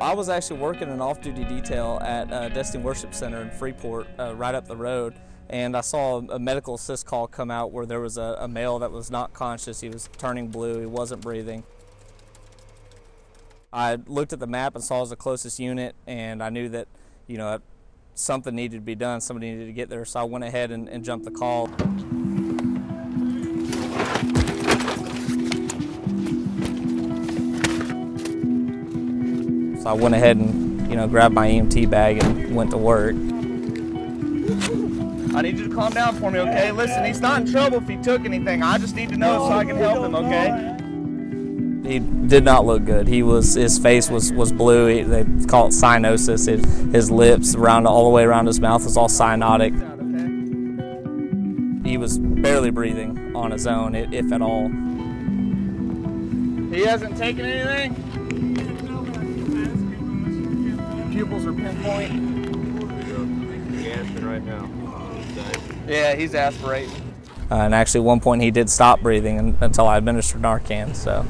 I was actually working an off-duty detail at uh, Destiny Worship Center in Freeport, uh, right up the road, and I saw a medical assist call come out where there was a, a male that was not conscious. He was turning blue. He wasn't breathing. I looked at the map and saw it was the closest unit, and I knew that, you know, something needed to be done. Somebody needed to get there, so I went ahead and, and jumped the call. So I went ahead and, you know, grabbed my EMT bag and went to work. I need you to calm down for me, okay? Listen, he's not in trouble if he took anything. I just need to know so I can help him, okay? He did not look good. He was his face was was blue. He, they call it cyanosis. His, his lips around all the way around his mouth was all cyanotic. He was barely breathing on his own, if at all. He hasn't taken anything? Pupils are pinpoint. Right now. Yeah, he's aspirating. Uh, and actually, at one point, he did stop breathing until I administered Narcan. So.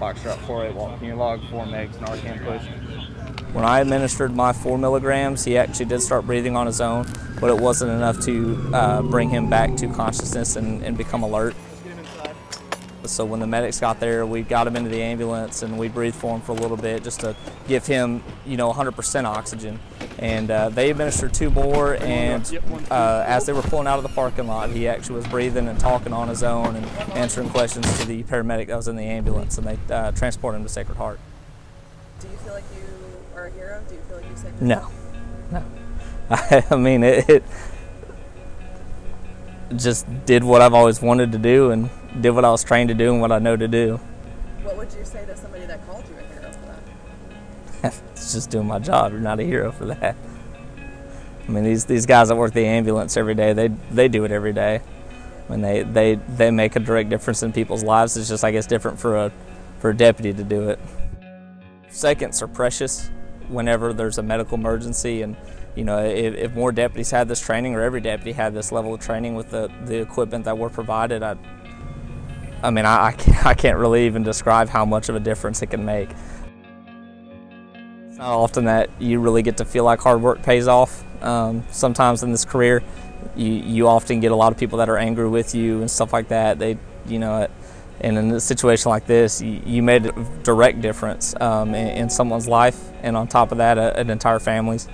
Foxtrot 48 walk. Can you log 4 megs Narcan push? When I administered my four milligrams, he actually did start breathing on his own, but it wasn't enough to uh, bring him back to consciousness and, and become alert. So when the medics got there, we got him into the ambulance and we breathed for him for a little bit just to give him, you know, 100% oxygen. And uh, they administered two more, and uh, as they were pulling out of the parking lot, he actually was breathing and talking on his own and answering questions to the paramedic that was in the ambulance, and they uh, transported him to Sacred Heart. Do you feel like you are a hero? Do you feel like you saved No, no. I mean, it, it just did what I've always wanted to do and did what I was trained to do and what I know to do. What would you say to somebody that called you a hero for that? it's just doing my job. You're not a hero for that. I mean, these these guys that work the ambulance every day, they they do it every day. I mean, they they they make a direct difference in people's lives. It's just I guess different for a for a deputy to do it. Seconds are precious whenever there's a medical emergency and you know, if, if, more deputies had this training or every deputy had this level of training with the, the equipment that we're provided, I, I mean, I, I, can't, really even describe how much of a difference it can make. It's not often that you really get to feel like hard work pays off. Um, sometimes in this career, you, you often get a lot of people that are angry with you and stuff like that. They, you know, and in a situation like this, you, you made a direct difference um, in, in, someone's life, and on top of that, a, an entire family's.